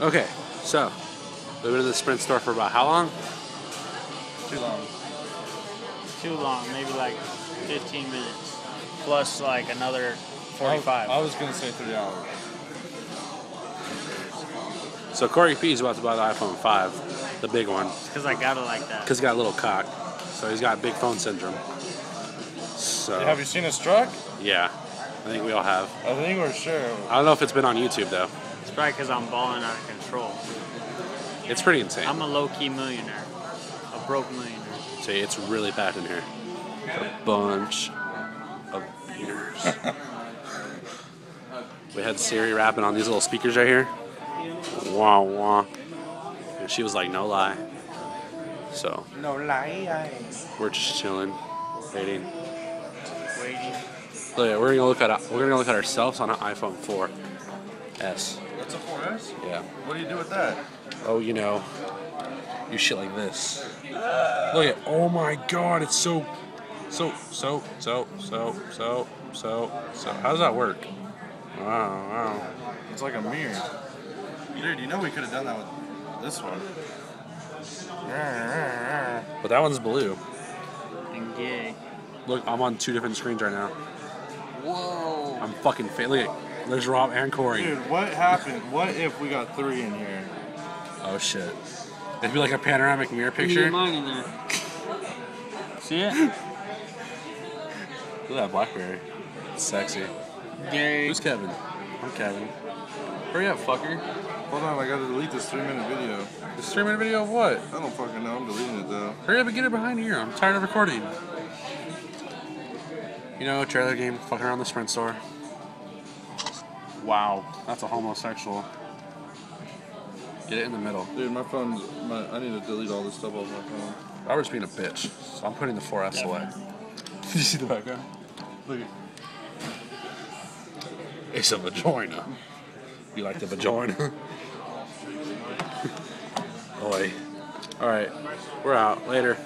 Okay, so we've been in the Sprint store for about how long? Too long. Too long, maybe like 15 minutes. Plus like another 45. I was gonna say three hours. So Corey P is about to buy the iPhone 5, the big one, Because I got it like that. because he got a little cock. So he's got big phone syndrome. So Have you seen his truck? yeah, I think we all have. I think we're sure. I don't know if it's been on YouTube though. It's probably because I'm balling out of control. It's pretty insane. I'm a low key millionaire. A broke millionaire. See, it's really bad in here. A bunch of beers. we had Siri rapping on these little speakers right here. Wah wah. And she was like, no lie. So No lie. we're just chilling, waiting. Waiting. So yeah, we're gonna look at we're gonna look at ourselves on an iPhone 4S. That's a 4S? Yeah. What do you do with that? Oh, you know, you shit like this. Look at, oh my god, it's so, so, so, so, so, so, so, so. How does that work? Wow, wow. It's like a mirror. Dude, you know we could have done that with this one. But that one's blue. And gay. Look, I'm on two different screens right now. Whoa. I'm fucking failing. Look at, there's Rob and Corey. Dude, what happened? What if we got three in here? Oh shit. It'd be like a panoramic mirror Leave picture. mine in there. See it? Look at that Blackberry. It's sexy. Gay. Who's Kevin? I'm Kevin. Hurry up, fucker. Hold on, I gotta delete this three minute video. This three minute video of what? I don't fucking know, I'm deleting it though. Hurry up and get it behind here. I'm tired of recording. You know, trailer game, fucking around the Sprint store. Wow, that's a homosexual. Get it in the middle. Dude, my phone's. My, I need to delete all this stuff off my phone. Robert's being a bitch, so I'm putting the 4S away. Did you see the background? Look at. It's a vagina. You like the vagina? Oi. Alright, we're out. Later.